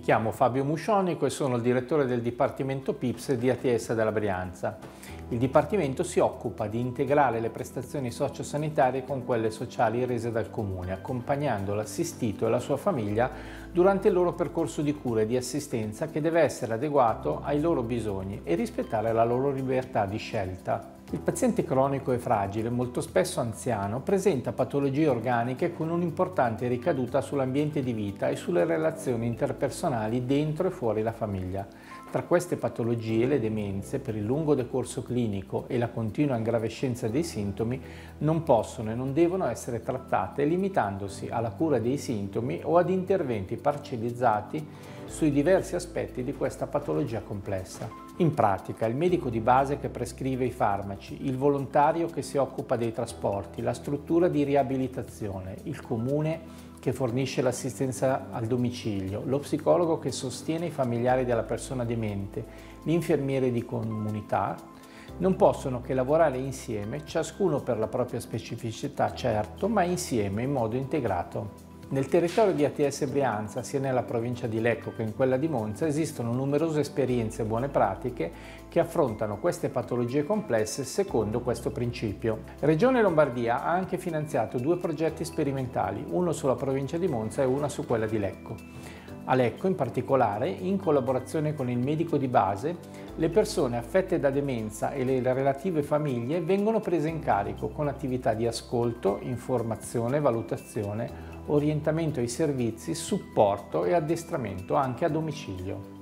chiamo Fabio Muscionico e sono il direttore del Dipartimento PIPS di ATS della Brianza. Il Dipartimento si occupa di integrare le prestazioni sociosanitarie con quelle sociali rese dal Comune, accompagnando l'assistito e la sua famiglia durante il loro percorso di cura e di assistenza che deve essere adeguato ai loro bisogni e rispettare la loro libertà di scelta. Il paziente cronico e fragile, molto spesso anziano, presenta patologie organiche con un'importante ricaduta sull'ambiente di vita e sulle relazioni interpersonali dentro e fuori la famiglia. Tra queste patologie le demenze, per il lungo decorso clinico e la continua ingravescenza dei sintomi, non possono e non devono essere trattate limitandosi alla cura dei sintomi o ad interventi parcellizzati sui diversi aspetti di questa patologia complessa. In pratica, il medico di base che prescrive i farmaci, il volontario che si occupa dei trasporti, la struttura di riabilitazione, il comune che fornisce l'assistenza al domicilio, lo psicologo che sostiene i familiari della persona demente, l'infermiere di comunità, non possono che lavorare insieme, ciascuno per la propria specificità certo, ma insieme in modo integrato. Nel territorio di ATS Brianza, sia nella provincia di Lecco che in quella di Monza, esistono numerose esperienze e buone pratiche che affrontano queste patologie complesse secondo questo principio. Regione Lombardia ha anche finanziato due progetti sperimentali, uno sulla provincia di Monza e uno su quella di Lecco. A Lecco, in particolare, in collaborazione con il medico di base, le persone affette da demenza e le relative famiglie vengono prese in carico con attività di ascolto, informazione, valutazione, orientamento ai servizi, supporto e addestramento anche a domicilio.